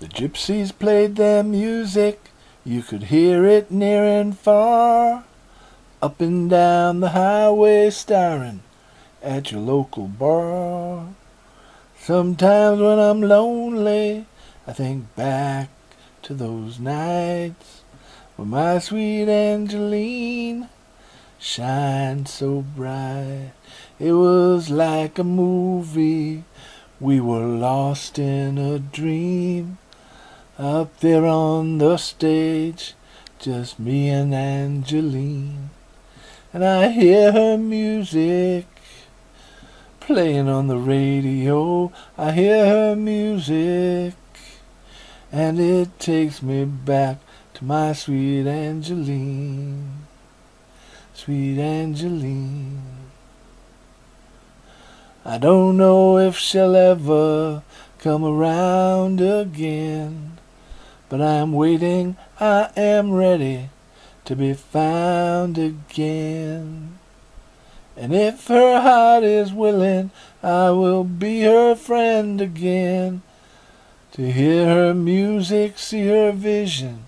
The gypsies played their music, you could hear it near and far. Up and down the highway, staring at your local bar. Sometimes when I'm lonely, I think back to those nights when my sweet Angeline shined so bright. It was like a movie, we were lost in a dream. Up there on the stage, just me and Angeline. And I hear her music playing on the radio. I hear her music, and it takes me back to my sweet Angeline. Sweet Angeline. I don't know if she'll ever come around again. But I'm waiting, I am ready to be found again. And if her heart is willing, I will be her friend again. To hear her music, see her vision,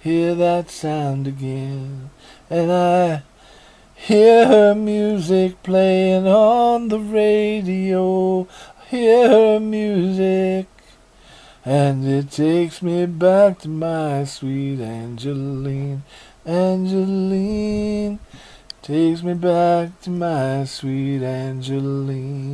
hear that sound again. And I hear her music playing on the radio, hear her music and it takes me back to my sweet Angeline. Angeline takes me back to my sweet Angeline.